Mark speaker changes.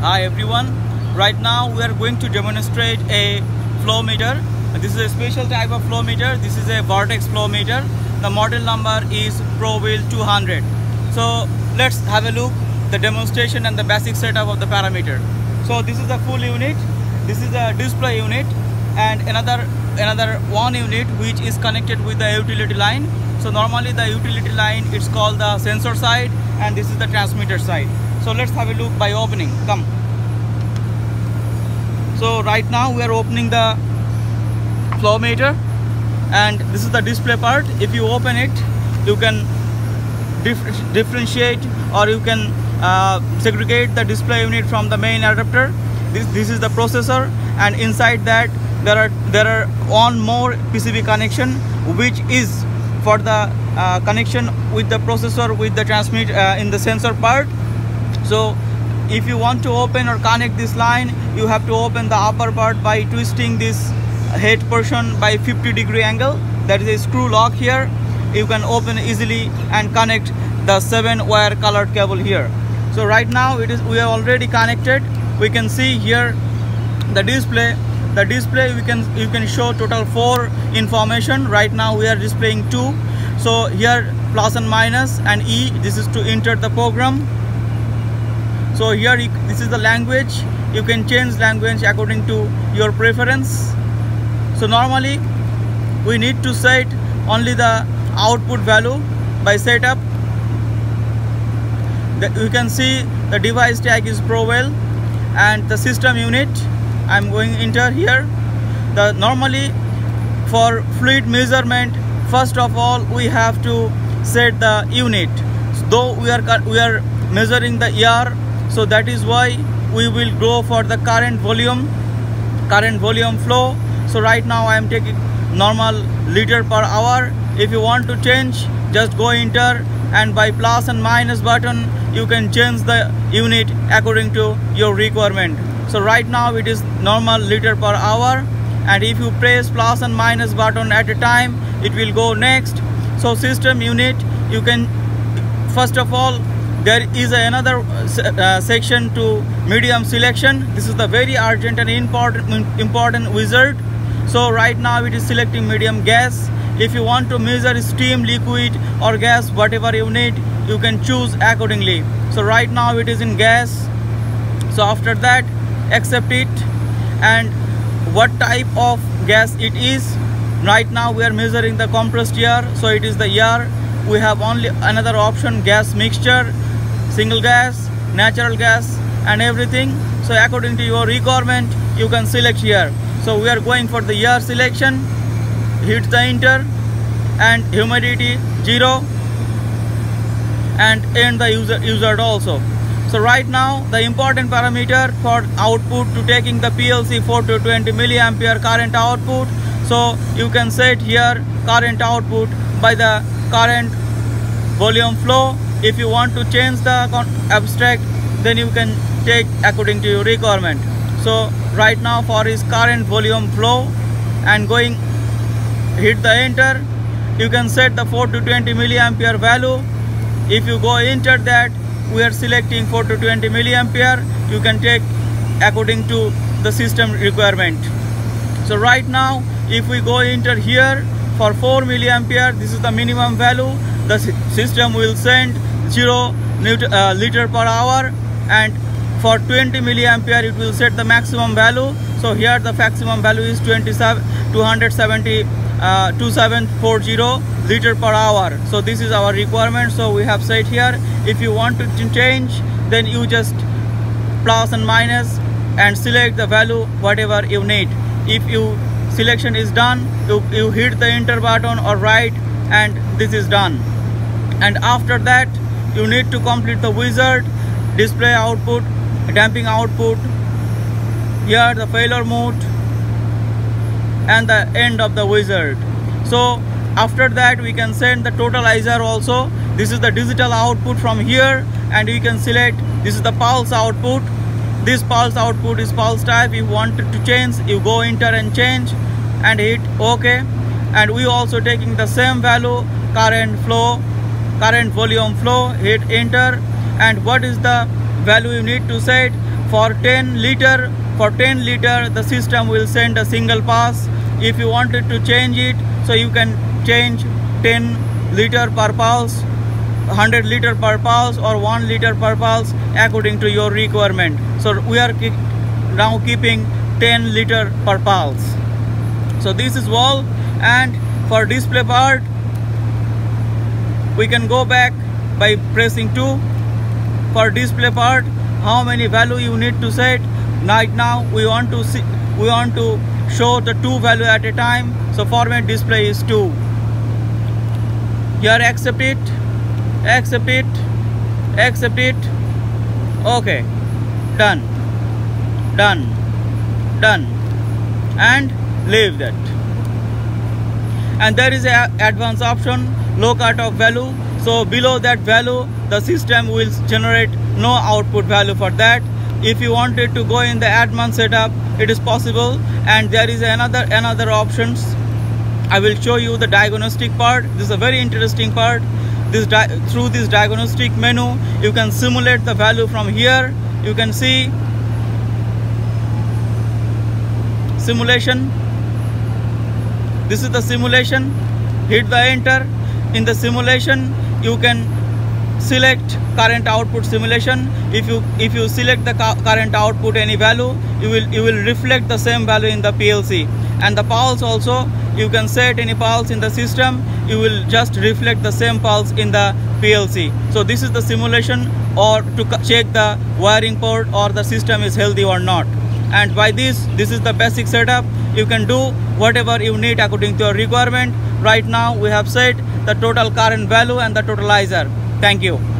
Speaker 1: Hi everyone. Right now we are going to demonstrate a flow meter. This is a special type of flow meter. This is a vortex flow meter. The model number is Prowirl 200. So let's have a look the demonstration and the basic setup of the parameter. So this is the full unit. This is the display unit and another another one unit which is connected with the utility line. So normally the utility line it's called the sensor side and this is the transmitter side. So let's have a look by opening. Come. So right now we are opening the flow meter and this is the display part. If you open it, you can dif differentiate or you can uh, segregate the display unit from the main adapter. This, this is the processor and inside that there are there are one more PCB connection which is for the uh, connection with the processor with the transmit uh, in the sensor part so if you want to open or connect this line you have to open the upper part by twisting this head portion by 50 degree angle. That is a screw lock here. You can open easily and connect the seven wire colored cable here. So right now it is we are already connected. We can see here the display. The display we can you can show total four information. Right now we are displaying two. So here plus and minus and e this is to enter the program so here you, this is the language. You can change language according to your preference. So normally we need to set only the output value by setup. You can see the device tag is Prowirl and the system unit I'm going enter here. The normally for fluid measurement first of all we have to set the unit. So though we are we are measuring the air so that is why we will go for the current volume current volume flow. So right now I am taking normal liter per hour. If you want to change just go enter and by plus and minus button you can change the unit according to your requirement. So right now it is normal liter per hour. And if you press plus and minus button at a time it will go next. So system unit you can first of all there is another uh, section to medium selection. This is the very urgent and important important wizard. So right now it is selecting medium gas. If you want to measure steam liquid or gas whatever you need you can choose accordingly. So right now it is in gas. So after that accept it. And what type of gas it is right now we are measuring the compressed air. So it is the air. We have only another option gas mixture single gas natural gas and everything. So according to your requirement you can select here. So we are going for the year selection hit the enter and humidity zero and end the user user also. So right now the important parameter for output to taking the PLC 4 to 20 milliampere current output. So you can set here current output by the current volume flow if you want to change the abstract then you can take according to your requirement. So right now for his current volume flow and going hit the enter you can set the 4 to 20 milliampere value. If you go enter that we are selecting 4 to 20 milliampere you can take according to the system requirement. So right now if we go enter here for 4 milliampere this is the minimum value. The system will send 0 uh, liter per hour and for 20 milliampere it will set the maximum value. So here the maximum value is 27 270 uh, 2740 liter per hour. So this is our requirement. So we have set here if you want to change then you just plus and minus and select the value whatever you need. If you selection is done you, you hit the enter button or right and this is done. And after that you need to complete the wizard display output damping output. Here the failure mode and the end of the wizard. So after that we can send the totalizer also. This is the digital output from here and you can select this is the pulse output. This pulse output is pulse type. You want to change you go enter and change and hit ok and we also taking the same value current flow current volume flow hit enter and what is the value you need to set for 10 liter for 10 liter the system will send a single pass. If you wanted to change it so you can change 10 liter per pulse 100 liter per pulse or 1 liter per pulse according to your requirement. So we are now keeping 10 liter per pulse. So this is wall and for display part we can go back by pressing 2 for display part. How many value you need to set? Right now we want to see we want to show the two value at a time. So format display is 2 here accept it. Accept it. Accept it. Okay. Done. Done. Done. And leave that. And there is a advanced option low cutoff value. So below that value the system will generate no output value for that. If you wanted to go in the advanced setup it is possible. And there is another another options. I will show you the diagnostic part. This is a very interesting part. This through this diagnostic menu you can simulate the value from here. You can see simulation. This is the simulation. Hit the enter in the simulation you can select current output simulation. If you if you select the current output any value you will you will reflect the same value in the plc and the pulse also you can set any pulse in the system you will just reflect the same pulse in the plc so this is the simulation or to check the wiring port or the system is healthy or not. And by this this is the basic setup. You can do whatever you need according to your requirement right now we have set the total current value and the totalizer. Thank you